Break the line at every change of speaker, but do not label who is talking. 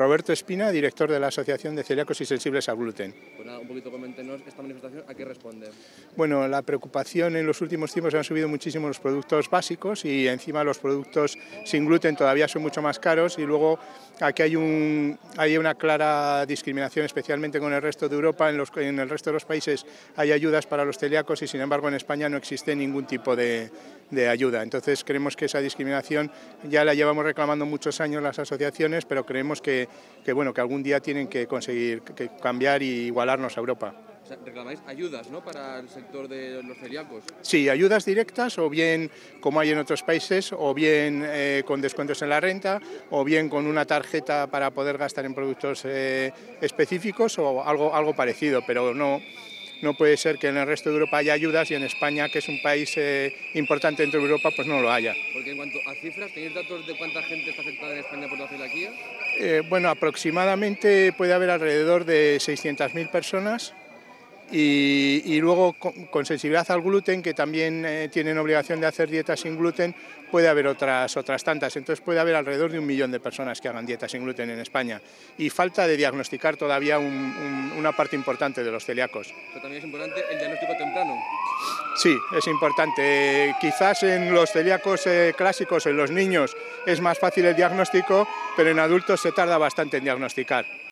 Roberto Espina, director de la Asociación de Celíacos y Sensibles al Gluten.
Pues nada, un poquito coméntenos esta manifestación, ¿a qué responde?
Bueno, la preocupación en los últimos tiempos han subido muchísimo los productos básicos y encima los productos sin gluten todavía son mucho más caros y luego aquí hay, un, hay una clara discriminación especialmente con el resto de Europa, en, los, en el resto de los países hay ayudas para los celíacos y sin embargo en España no existe ningún tipo de, de ayuda. Entonces creemos que esa discriminación ya la llevamos reclamando muchos años las asociaciones, pero creemos que que, bueno, que algún día tienen que conseguir que cambiar y igualarnos a Europa.
Reclamáis ayudas ¿no? para el sector de los celíacos.
Sí, ayudas directas o bien como hay en otros países, o bien eh, con descuentos en la renta, o bien con una tarjeta para poder gastar en productos eh, específicos o algo, algo parecido, pero no, no puede ser que en el resto de Europa haya ayudas y en España, que es un país eh, importante dentro de Europa, pues no lo haya.
Porque en cuanto a cifras, ¿tenéis datos de cuánta gente está afectada en España por la celiaquía?
Eh, bueno, aproximadamente puede haber alrededor de 600.000 personas y, luego con, sensibilidad al gluten, que también eh, tienen obligación de hacer dieta sin gluten, puede haber otras, otras tantas. Entonces puede haber alrededor de un millón de personas que hagan dieta sin gluten en España. Y falta de diagnosticar todavía una parte importante de los celíacos.
Pero también es importante el diagnóstico temprano.
Sí, es importante. quizás en los celíacos eh, clásicos, en los niños, es más fácil el diagnóstico, pero en adultos se tarda bastante en diagnosticar.